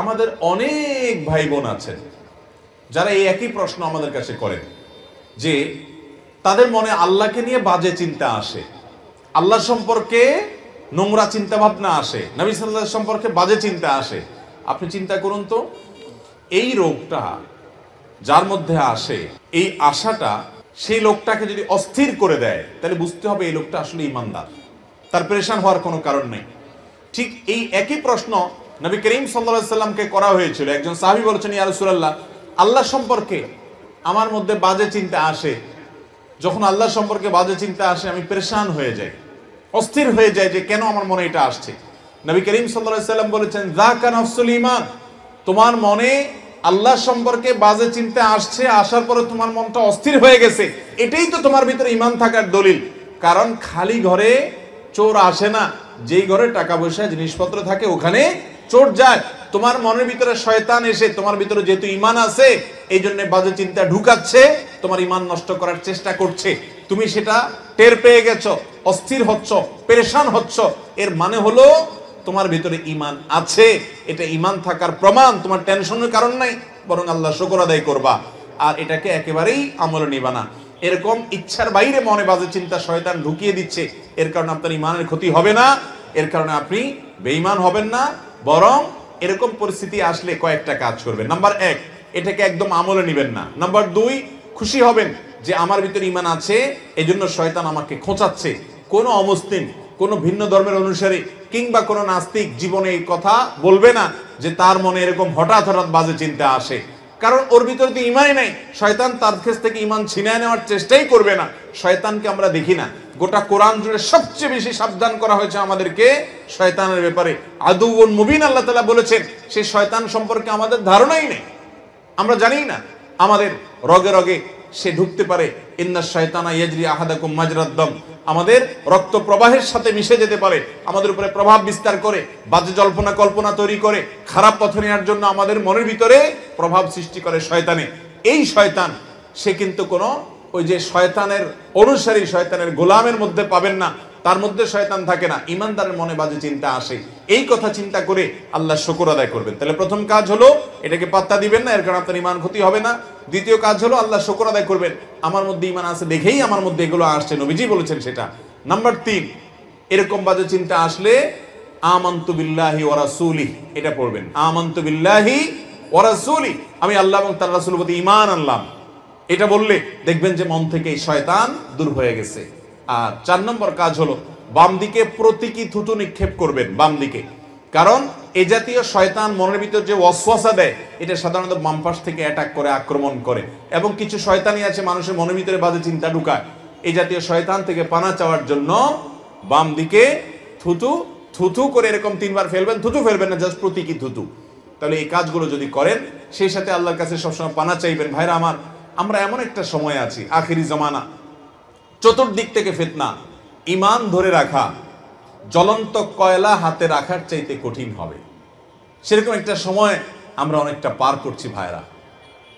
আমাদের অনেক ভাই বোন আছেন যারা এই একই প্রশ্ন আমাদের কাছে করেন, যে তাদের মনে আল্লাহকে নিয়ে বাজে চিন্তা আসে আল্লাহ সম্পর্কে নোংরা চিন্তা ভাবনা আসে, নবী সাল্লাহ সম্পর্কে বাজে চিন্তা আসে। আপনি চিন্তা করুন তো, এই রোগটা যার মধ্যে আসে, এই আশাটা সেই লোকটাকে যদি অস্থির করে দেয়, তাহলে বুঝতে হবে এই লোকটা আসলে ইমানদার। তার পরেশান হওয়ার কোনো কারণ নেই। ঠিক এই একই প্রশ্ন নবী করিম সাল্লা সাল্লামকে করা হয়েছিল। একজন সাহাবি বলেছেন, ইয়া রাসূলুল্লাহ, আল্লাহ সম্পর্কে আমার মধ্যে বাজে চিন্তা আসে। যখন আল্লাহ সম্পর্কে বাজে চিন্তা আসে, আমি পরেশান হয়ে যাই, অস্থির হয়ে যায় যে কেন আমার মনে এটা আসছে? নবী করিম সাল্লা সাল্লাম বলেছেন জাকা নফসুল ইমান তোমার মনে আল্লাহ সম্পর্কে বাজে চিন্তা আসছে, আসার পরে তোমার মনটা অস্থির হয়ে গেছে। এটাই তো তোমার ভিতরে ইমান থাকার দলিল। কারণ খালি ঘরে চোর আসে না, যেই ঘরে টাকা পয়সা, জিনিসপত্র থাকে, ওখানে চোর যায়, তোমার মনের ভিতরে শয়তান এসে, তোমার ভিতরে যেহেতু ইমান আছে এই জন্য বাজে চিন্তা ঢুকাচ্ছে, তোমার ইমান নষ্ট করার চেষ্টা করছে। তুমি সেটা টের পেয়ে গেছো, অস্থির হচ্ছ, পেরেশান হচ্ছ। এর মানে হলো, তোমার ভিতরে ইমান আছে, এটা ইমান থাকার প্রমাণ, তোমার টেনশনের কারণ নাই, বরং আল্লাহ শুকর আদায় করবা। আর এটাকে একেবারেই আমলে নিবা না। এরকম ইচ্ছার বাইরে মনে বাজে চিন্তা শয়তান ঢুকিয়ে দিচ্ছে, এর কারণে আপনার ইমানের ক্ষতি হবে না, এর কারণে আপনি বেঈমান হবেন না বরং এরকম পরিস্থিতি আসলে কয়েকটা কাজ করবেন। নাম্বার এক, এটাকে একদম আমলে নিবেন না। নাম্বার দুই, খুশি হবেন যে আমার ভিতরে ইমান আছে এই জন্য শয়তান আমাকে খোঁচাচ্ছে। কোনো অমুসলিম, কোনো ভিন্ন ধর্মের অনুসারী কিংবা কোনো নাস্তিক জীবনে এই কথা বলবে না যে তার মনে এরকম হঠাৎ হঠাৎ বাজে চিন্তা আসে। কারণ ওর ভিতরে তো ইমানই নাই। শয়তান তার থেকে ইমান ছিনায় নেওয়ার চেষ্টাই করবে না। শয়তানকে আমরা দেখি না। গোটা কোরআন জুড়ে সবচেয়ে বেশি সাবধান করা হয়েছে আমাদেরকে শয়তানের ব্যাপারে। আদৌন মুবিন আল্লাহ তালা বলেছেন সেই শয়তান সম্পর্কে আমাদের ধারণাই নেই। আমরা জানি না, আমাদের রগে রগে সে ঢুকতে পারে। ইন্না শয়তানা ইয়াজরি আহাদাকুম মাজরাদ্দম আমাদের রক্ত প্রবাহের সাথে মিশে যেতে পারে। আমাদের উপরে প্রভাব বিস্তার করে, বাজে জল্পনা কল্পনা তৈরি করে, খারাপ পথে নেওয়ার জন্য আমাদের মনের ভিতরে প্রভাব সৃষ্টি করে শয়তানে। এই শয়তান, সে কিন্তু কোনো ওই যে শয়তানের, অনুসারী শয়তানের গোলামের মধ্যে পাবেন না, তার মধ্যে শয়তান থাকে না। ইমানদারের মনে বাজে চিন্তা আসে। এই কথা চিন্তা করে আল্লাহ শুকর আদায় করবেন। তাহলে প্রথম কাজ হলো, এটাকে পাত্তা দিবেন না, এর কারণে আপনার ইমান ক্ষতি হবে না। দ্বিতীয় কাজ হলো, আল্লাহ শুকর আদায় করবেন। আমার মধ্যে ইমান আছে দেখেই আমার মধ্যে এগুলো আসছে, নবীজি বলেছেন সেটা। নাম্বার তিন, এরকম বাজে চিন্তা আসলে আমন্তু বিল্লাহি ওয়া এটা পড়বেন। আমন্তু বিল্লাহি ওয়া আমি আল্লাহ এবং তার রাসূলের প্রতি ইমান আনলাম। এটা বললে দেখবেন যে মন থেকে এই শয়তান দূর হয়ে গেছে। আর চার নম্বর কাজ হলো, বাম দিকে প্রতীকী থুতু নিক্ষেপ করবেন, বাম দিকে। কারণ এ জাতীয় শয়তান মনের ভিতর যে অশ্বাসা দেয়, এটা সাধারণত বাম পাশ থেকে অ্যাটাক করে, আক্রমণ করে। এবং কিছু শয়তানি আছে, মানুষের মনের ভিতরে বাজে চিন্তা ঢুকায়। এই জাতীয় শয়তান থেকে পানা চাওয়ার জন্য বাম দিকে থুতু থুতু করে এরকম তিনবার ফেলবেন, থুতু ফেলবেন না জাস্ট প্রতীকী থুতু। তাহলে এই কাজগুলো যদি করেন, সেই সাথে আল্লাহর কাছে সবসময় পানা চাইবেন, ভাইরা আমার আমরা এমন একটা সময় আছি, আখিরি জমানা, চতুর্দিক থেকে ফিতনা ইমান ধরে রাখা, জ্বলন্ত কয়লা হাতে রাখার চাইতে কঠিন হবে। সেরকম একটা সময় আমরা অনেকটা পার করছি ভাইরা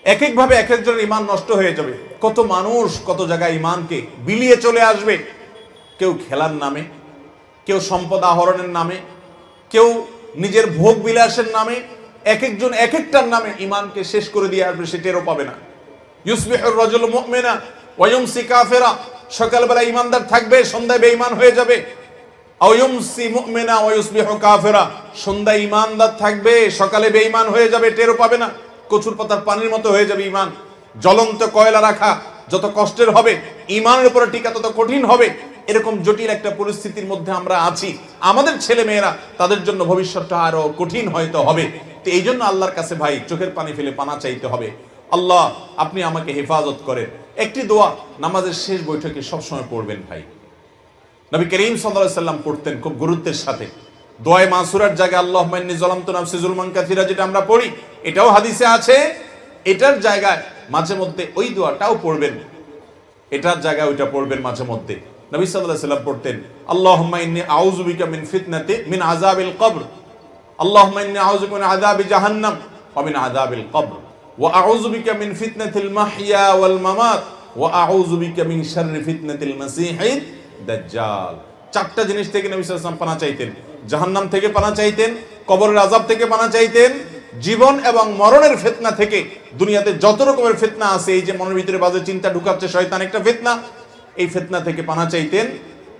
এক একভাবে এক একজনের ইমান নষ্ট হয়ে যাবে। কত মানুষ কত জায়গায় ইমানকে বিলিয়ে চলে আসবে। কেউ খেলার নামে, কেউ সম্পদ আহরণের নামে, কেউ নিজের ভোগ বিলাসের নামে এক একজন এক একটার নামে ইমানকে শেষ করে দিয়ে আসবে, সে টেরও পাবে না। ইউসবিহুর রাজুল মুমিনা ওয়ায়ুমসি কাফেরা। সকালবেলা ইমানদার থাকবে, সন্ধ্যায় বেঈমান হয়ে যাবে। আওয়ুমসি মুমিনা ওয়ায়ুসবিহু কাফেরা। সন্ধ্যায় ইমানদার থাকবে, সকালে বেঈমান হয়ে যাবে, টেরও পাবে না। কচুর পাতার পানির মতো হয়ে যাবে ইমান জ্বলন্ত কয়লা রাখা, যত কষ্টের হবে ইমানের উপরে টিকা তত কঠিন হবে। এরকম জটিল একটা পরিস্থিতির মধ্যে আমরা আছি। আমাদের ছেলে মেয়েরা তাদের জন্য ভবিষ্যৎটা আরও কঠিন হয়তো হবে। তো এই জন্য আল্লাহর কাছে ভাই, চোখের পানি ফেলে পানা চাইতে হবে। আল্লাহ, আপনি আমাকে হেফাজত করেন। একটি দোয়া নামাজের শেষ বৈঠকে সবসময় পড়বেন ভাই। নবী করিম সাল্লাল্লাহু সাল্লাম পড়তেন খুব গুরুত্বের সাথে। দোয়ায় মাসুরার জায়গায় আল্লাহ মান্নি জলাম তো নাফসি জুলমান কাথিরা যেটা আমরা পড়ি, এটাও হাদিসে আছে। এটার জায়গায় মাঝে মধ্যে ওই দোয়াটাও পড়বেন। এটার জায়গায় ওইটা পড়বেন মাঝে মধ্যে। নবী আলাইহি সাল্লাম পড়তেন, আল্লাহুম্মা ইন্নী আউযু বিকা মিন ফিতনাতি মিন আযাবিল কবর। আল্লাহ ইন্নী আউযু বিকা মিন আযাবি জাহান্নাম। ওয়া মিন আযাবিল কবর। ওয়া আউযু বিকা মিন ফিতনাতিল মাহইয়া ওয়াল মামাত, ওয়া আউযু বিকা মিন শাররি ফিতনাতিল মাসীহিদ দাজ্জাল। চারটা জিনিস থেকে পানা চাইতেন। জাহান্নাম থেকে পানা চাইতেন, কবরের আযাব থেকে পানা চাইতেন, জীবন এবং মরণের ফেতনা থেকে, দুনিয়াতে যত রকমের ফেতনা আছে, এই যে মনের ভিতরে বাজে চিন্তা ঢুকাচ্ছে, শয়তান একটা ফেতনা, এই ফেতনা থেকে পানা চাইতেন।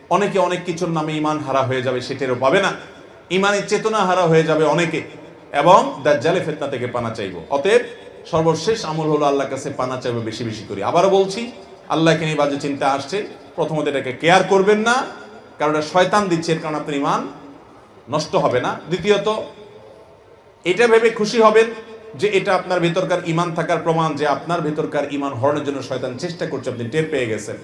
অনেকে অনেক কিছুর নামে ইমান হারা হয়ে যাবে, সেটারও পাবে না। ইমানের চেতনা হারা হয়ে যাবে অনেকে। এবং দাজ্জালে ফেতনা থেকে পানা চাইব। অতএব সর্বশেষ আমল হলো আল্লাহর কাছে পানা চাইব বেশি বেশি করি। আবারও বলছি আল্লাহকে নিয়ে বাজে চিন্তা আসছে। প্রথমত এটাকে কেয়ার করবেন না, কারণ এটা শয়তান দিচ্ছে, এর কারণ আপনার ইমান নষ্ট হবে না। দ্বিতীয়ত, এটা ভেবে খুশি হবেন যে এটা আপনার ভেতরকার ইমান থাকার প্রমাণ, যে আপনার ভেতরকার ইমান হরণের জন্য শয়তান চেষ্টা করছে, আপনি টের পেয়ে গেছেন।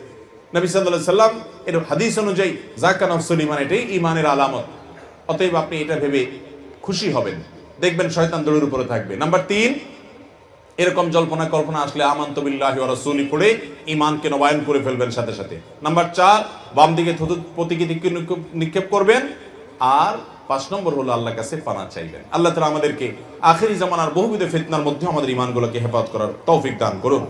নবী সাল্লাহ সাল্লাম এর হাদিস অনুযায়ী জাকা নফসুল ইমান এটাই ইমানের আলামত। অতএব আপনি এটা ভেবে খুশি হবেন। দেখবেন শয়তান দৌড়ের উপরে থাকবে। নাম্বার তিন এরকম জল্পনা কল্পনা আসলে আমান্ত বিল্লাহি ওয়া রাসূলি পড়ে ইমানকে নবায়ন করে ফেলবেন সাথে সাথে। নাম্বার চার, বাম দিকে থুতু প্রতীকী দিকে নিক্ষেপ- নিক্ষেপ করবেন। আর পাঁচ নম্বর হলো আল্লাহ কাছে পানা চাইবেন। আল্লাহ তালা আমাদেরকে আখেরি জামানার বহুবিধ ফিতনার মধ্যে আমাদের ইমানগুলোকে হেফাজত করার তৌফিক দান করুন।